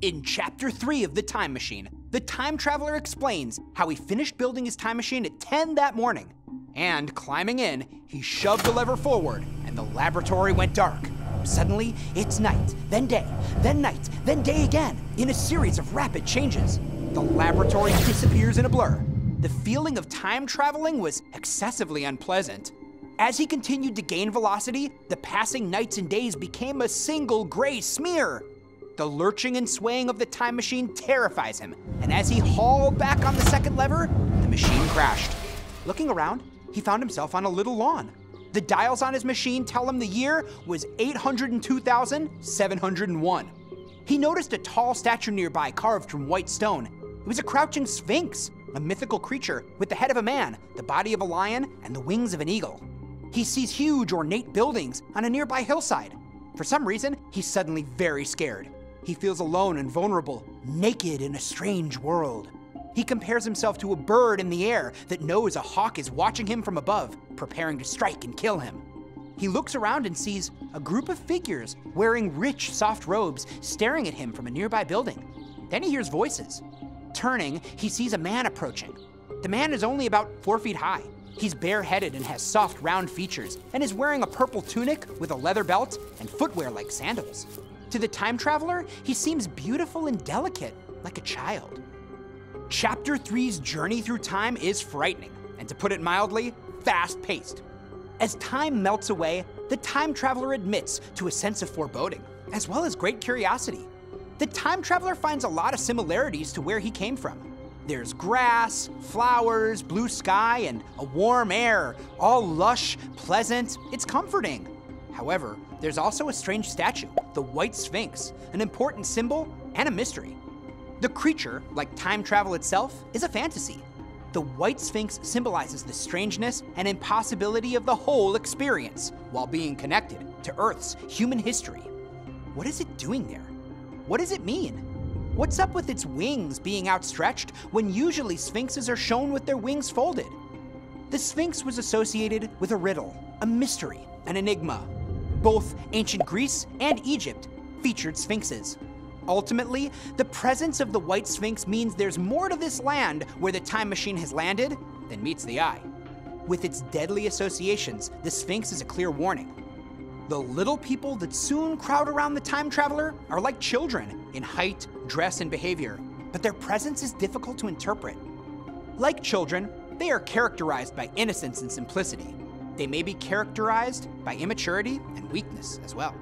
In Chapter 3 of The Time Machine, the time traveler explains how he finished building his time machine at 10 that morning. And climbing in, he shoved the lever forward, and the laboratory went dark. Suddenly, it's night, then day, then night, then day again, in a series of rapid changes. The laboratory disappears in a blur. The feeling of time traveling was excessively unpleasant. As he continued to gain velocity, the passing nights and days became a single gray smear. The lurching and swaying of the time machine terrifies him, and as he hauled back on the second lever, the machine crashed. Looking around, he found himself on a little lawn. The dials on his machine tell him the year was 802,701. He noticed a tall statue nearby carved from white stone. It was a crouching sphinx, a mythical creature with the head of a man, the body of a lion, and the wings of an eagle. He sees huge ornate buildings on a nearby hillside. For some reason, he's suddenly very scared. He feels alone and vulnerable, naked in a strange world. He compares himself to a bird in the air that knows a hawk is watching him from above, preparing to strike and kill him. He looks around and sees a group of figures wearing rich, soft robes staring at him from a nearby building. Then he hears voices. Turning, he sees a man approaching. The man is only about four feet high. He's bareheaded and has soft, round features, and is wearing a purple tunic with a leather belt and footwear like sandals. To the time traveler, he seems beautiful and delicate, like a child. Chapter 3's journey through time is frightening, and to put it mildly, fast paced. As time melts away, the time traveler admits to a sense of foreboding, as well as great curiosity. The time traveler finds a lot of similarities to where he came from. There's grass, flowers, blue sky, and a warm air, all lush, pleasant. It's comforting. However, there's also a strange statue, the White Sphinx, an important symbol and a mystery. The creature, like time travel itself, is a fantasy. The White Sphinx symbolizes the strangeness and impossibility of the whole experience while being connected to Earth's human history. What is it doing there? What does it mean? What's up with its wings being outstretched when usually sphinxes are shown with their wings folded? The Sphinx was associated with a riddle, a mystery, an enigma. Both ancient Greece and Egypt featured sphinxes. Ultimately, the presence of the White Sphinx means there's more to this land where the time machine has landed than meets the eye. With its deadly associations, the Sphinx is a clear warning. The little people that soon crowd around the time traveler are like children in height, dress, and behavior, but their presence is difficult to interpret. Like children, they are characterized by innocence and simplicity. They may be characterized by immaturity and weakness as well.